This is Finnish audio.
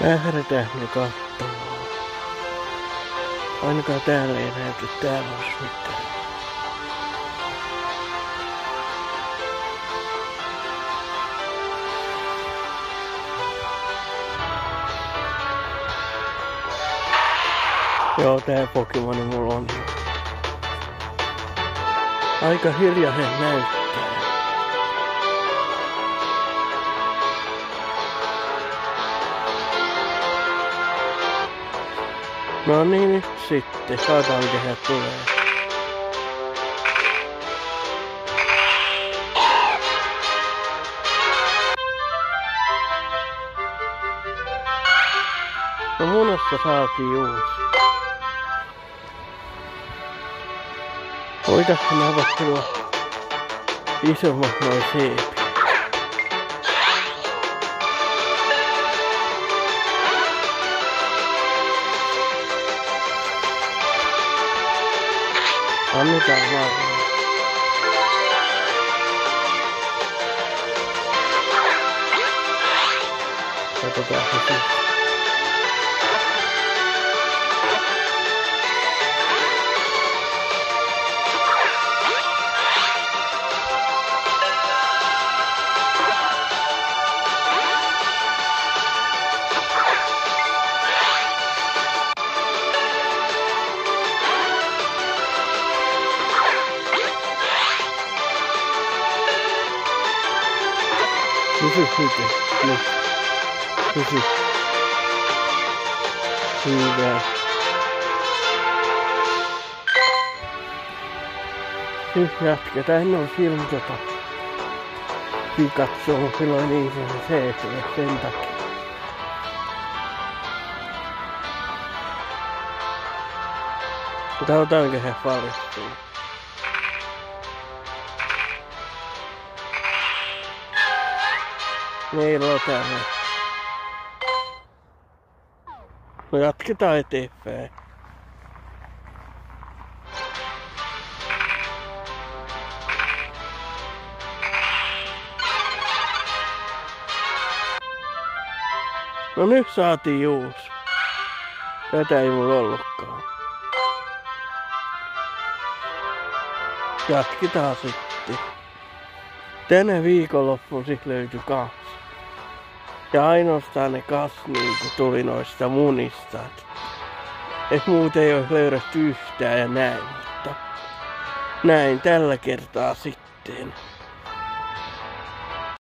Lähdetään me katsomaan. Ainakaan täällä ei näytä täällä olisi mitään. Joo, tää Pokemoni mulla on. Aika hiljainen näyttää. No niin, sitten. Katsotaan miten tulee. No munasta saatiin uusi. Voitaisiin avastua isommat noin 还没도안좋아하는 애, vaan. Katsotaan se Pysy siitä. Nyt. Pysy. Hyvä. Nyt jatketaan. Ole silloin tota Pikachu silloin niin se CP sen takia. Katsotaanko se paljastuu. On täällä. No jatketaan eteenpäin. No nyt saatiin uusi. Tätä ei mulla ollutkaan. Jatketaan sitten. Tänä viikonloppuun sit löytyi kaksi. Ja ainoastaan ne kaksi niin tuli noista munista. Et muuten ei olisi löydetty yhtään ja näin, mutta näin tällä kertaa sitten.